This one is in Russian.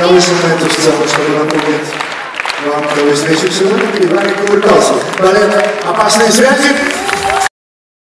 Давайте на эту сцену, чтобы напомнить вам, кто вы встречи сегодня, и вами Кувыркался. Балет «Опасные связи».